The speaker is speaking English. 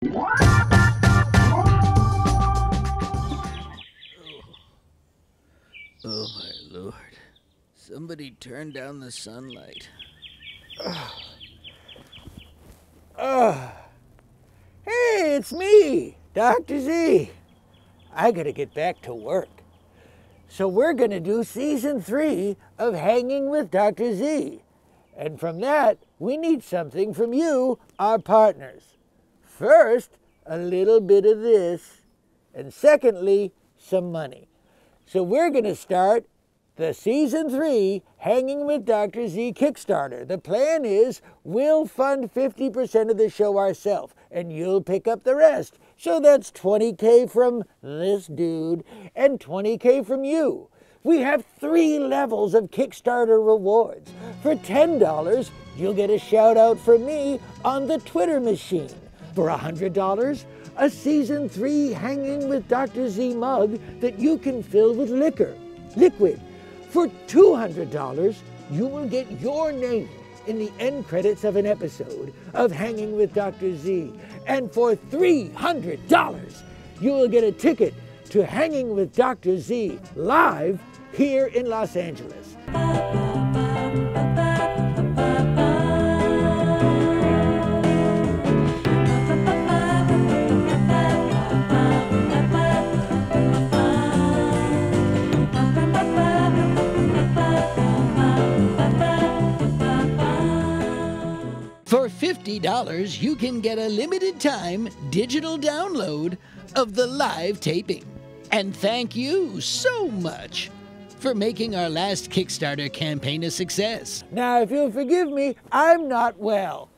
Oh, oh my lord. Somebody turn down the sunlight. Ah. Ah. Hey, it's me, Dr. Z. I gotta get back to work. So we're gonna do season three of Hanging with Dr. Z. And from that, we need something from you, our partners. First, a little bit of this, and secondly, some money. So we're gonna start the season three Hanging with Dr. Z Kickstarter. The plan is we'll fund 50% of the show ourselves, and you'll pick up the rest. So that's 20K from this dude and 20K from you. We have three levels of Kickstarter rewards. For $10, you'll get a shout out from me on the Twitter machine. For $100, a season three Hanging with Dr. Z mug that you can fill with liquor, liquid. For $200, you will get your name in the end credits of an episode of Hanging with Dr. Z. And for $300, you will get a ticket to Hanging with Dr. Z live here in Los Angeles. For $50, you can get a limited time digital download of the live taping. And thank you so much for making our last Kickstarter campaign a success. Now, if you'll forgive me, I'm not well.